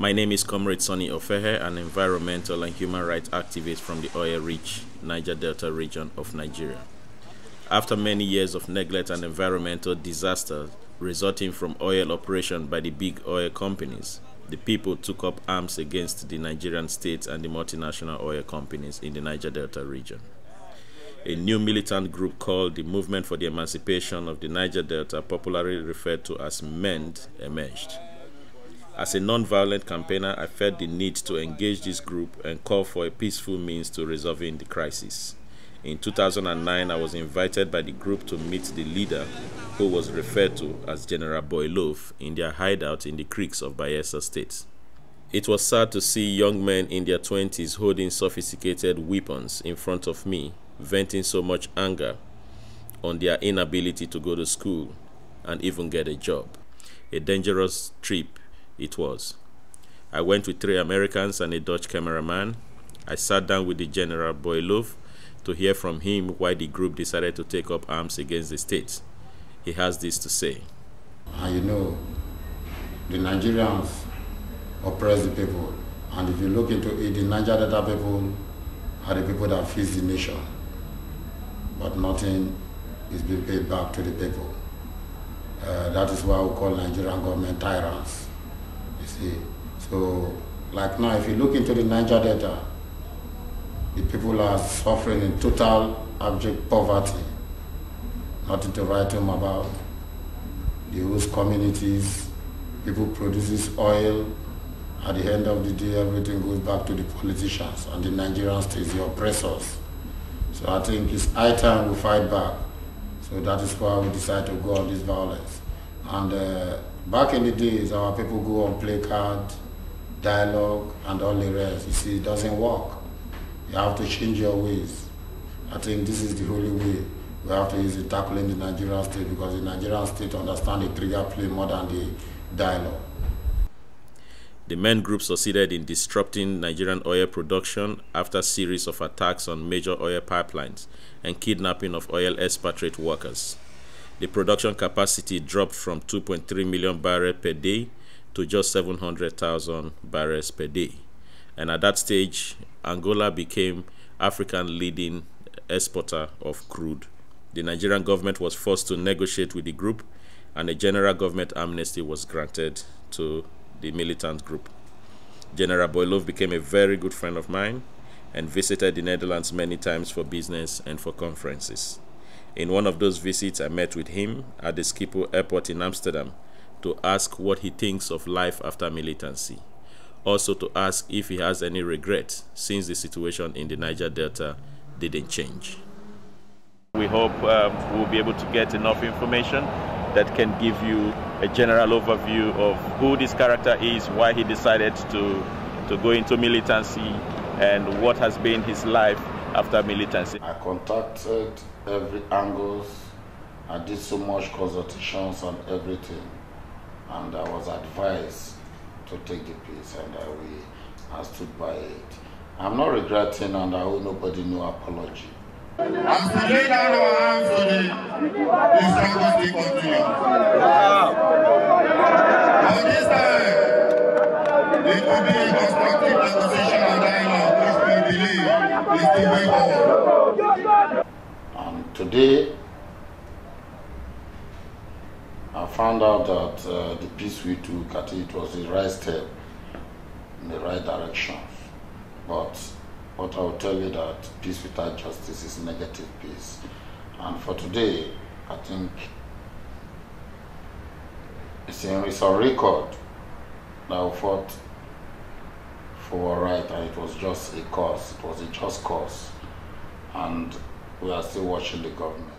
My name is Comrade Sunny Ofehe, an environmental and human rights activist from the oil-rich Niger Delta region of Nigeria. After many years of neglect and environmental disasters resulting from oil operation by the big oil companies, the people took up arms against the Nigerian state and the multinational oil companies in the Niger Delta region. A new militant group called the Movement for the Emancipation of the Niger Delta, popularly referred to as MEND, emerged. As a non-violent campaigner, I felt the need to engage this group and call for a peaceful means to resolving the crisis. In 2009, I was invited by the group to meet the leader, who was referred to as General Boyloaf, in their hideout in the creeks of Bayelsa State. It was sad to see young men in their 20s holding sophisticated weapons in front of me, venting so much anger on their inability to go to school and even get a job. A dangerous trip it was. I went with three Americans and a Dutch cameraman. I sat down with the General Boyloaf to hear from him why the group decided to take up arms against the state. He has this to say. And you know, the Nigerians oppress the people. And if you look into it, the Niger Delta people are the people that feed the nation. But nothing is being paid back to the people. Uh, that is why we call Nigerian government tyrants see. So, like now, if you look into the Niger Delta, the people are suffering in total abject poverty. Nothing to write home about. The host communities, people produces oil. At the end of the day, everything goes back to the politicians and the Nigerian states, the oppressors. So I think it's high time we fight back. So that is why we decided to go on this violence. And uh, Back in the days, our people go on play card, dialogue, and all the rest. You see, it doesn't work. You have to change your ways. I think this is the only way we have to use it tackling the Nigerian state because the Nigerian state understand the trigger play more than the dialogue. The MEND group succeeded in disrupting Nigerian oil production after series of attacks on major oil pipelines and kidnapping of oil expatriate workers the production capacity dropped from 2.3 million barrels per day to just 700,000 barrels per day. And at that stage, Angola became African leading exporter of crude. The Nigerian government was forced to negotiate with the group and a general government amnesty was granted to the militant group. General Boyloaf became a very good friend of mine and visited the Netherlands many times for business and for conferences. In one of those visits, I met with him at the Schiphol airport in Amsterdam to ask what he thinks of life after militancy. Also to ask if he has any regrets since the situation in the Niger Delta didn't change. We hope um, we'll be able to get enough information that can give you a general overview of who this character is, why he decided to, to go into militancy, and what has been his life after militancy? I contacted every angles. I did so much consultations on everything, and I was advised to take the peace, and I, we, I stood by it. I'm not regretting, and I owe nobody no apology. As we lay down our hands on it, this struggle still continues. But this time, it will be a constructive negotiation and today, I found out that uh, the peace we took, think it was the right step in the right direction. But what I will tell you that peace without justice is negative peace. And for today, I think it's, in, it's on record that we fought for right and it was just a cause, it was a just cause. And we are still watching the government.